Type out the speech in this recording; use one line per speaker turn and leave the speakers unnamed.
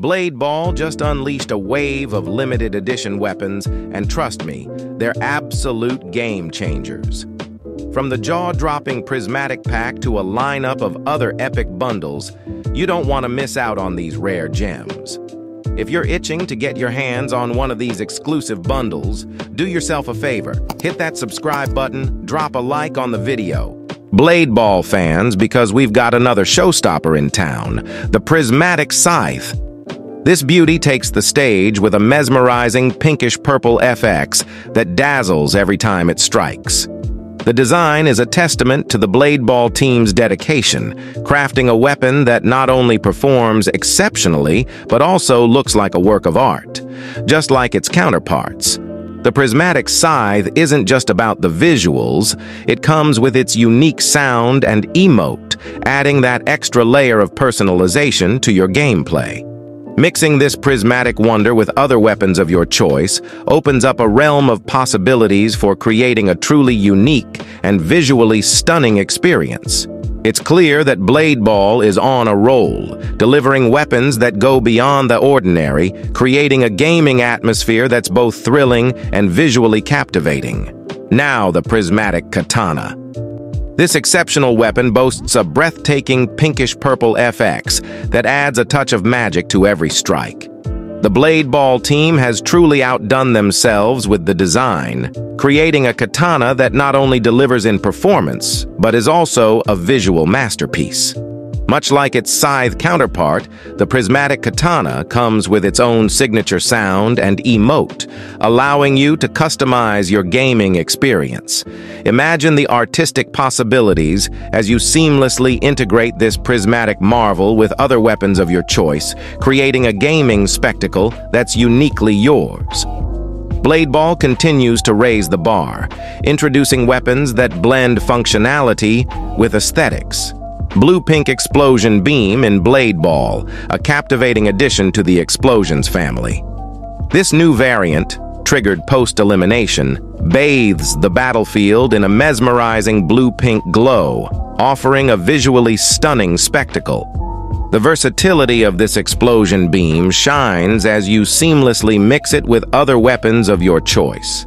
Blade Ball just unleashed a wave of limited edition weapons, and trust me, they're absolute game changers. From the jaw-dropping prismatic pack to a lineup of other epic bundles, you don't want to miss out on these rare gems. If you're itching to get your hands on one of these exclusive bundles, do yourself a favor, hit that subscribe button, drop a like on the video. Blade Ball fans, because we've got another showstopper in town, the Prismatic Scythe. This beauty takes the stage with a mesmerizing pinkish-purple FX that dazzles every time it strikes. The design is a testament to the Blade Ball team's dedication, crafting a weapon that not only performs exceptionally, but also looks like a work of art, just like its counterparts. The prismatic scythe isn't just about the visuals, it comes with its unique sound and emote, adding that extra layer of personalization to your gameplay. Mixing this prismatic wonder with other weapons of your choice opens up a realm of possibilities for creating a truly unique and visually stunning experience. It's clear that Blade Ball is on a roll, delivering weapons that go beyond the ordinary, creating a gaming atmosphere that's both thrilling and visually captivating. Now the prismatic katana. This exceptional weapon boasts a breathtaking pinkish-purple FX that adds a touch of magic to every strike. The Blade Ball team has truly outdone themselves with the design, creating a katana that not only delivers in performance, but is also a visual masterpiece. Much like its scythe counterpart, the prismatic katana comes with its own signature sound and emote, allowing you to customize your gaming experience. Imagine the artistic possibilities as you seamlessly integrate this prismatic marvel with other weapons of your choice, creating a gaming spectacle that's uniquely yours. Blade Ball continues to raise the bar, introducing weapons that blend functionality with aesthetics. Blue-Pink Explosion Beam in Blade Ball, a captivating addition to the Explosions family. This new variant, triggered post-elimination, bathes the battlefield in a mesmerizing blue-pink glow, offering a visually stunning spectacle. The versatility of this explosion beam shines as you seamlessly mix it with other weapons of your choice.